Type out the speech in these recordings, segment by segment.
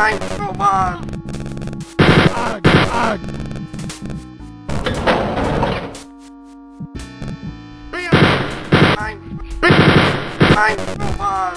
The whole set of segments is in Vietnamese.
time, come on! Ugh, ugh. Be a time, be a time, come on!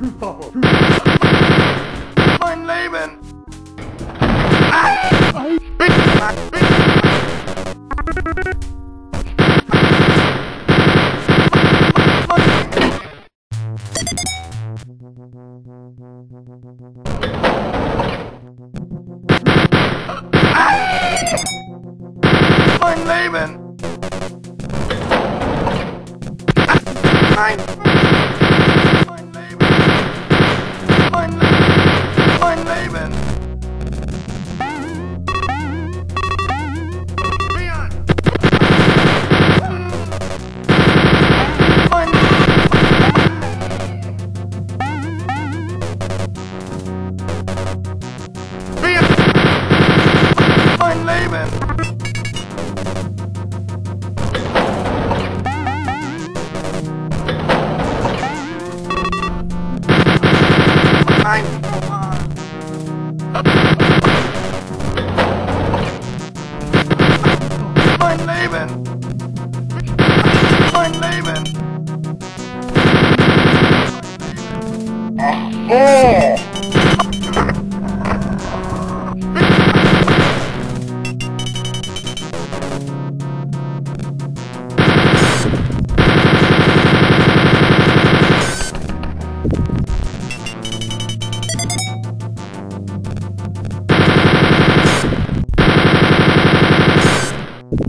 Mein Leben! Mein Leben! Nein!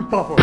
por favor.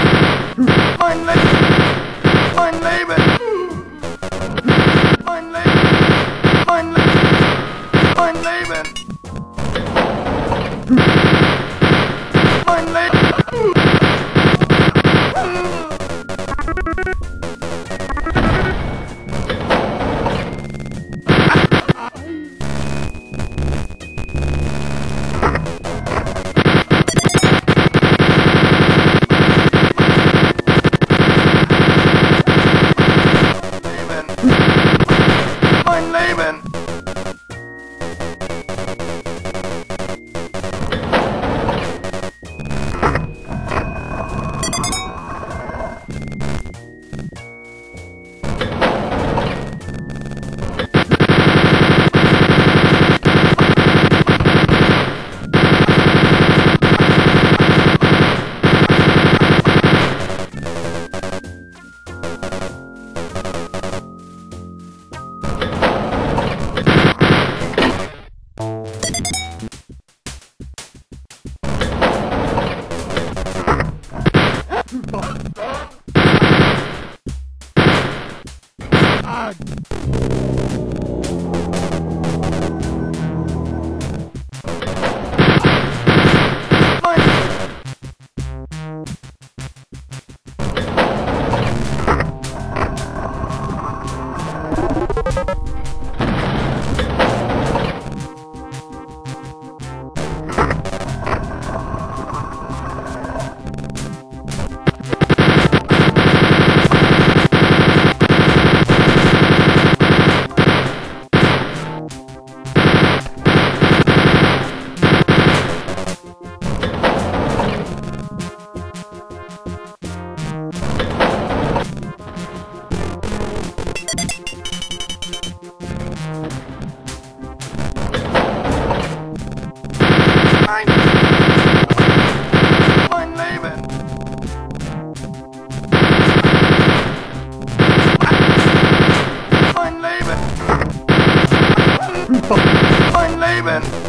seven.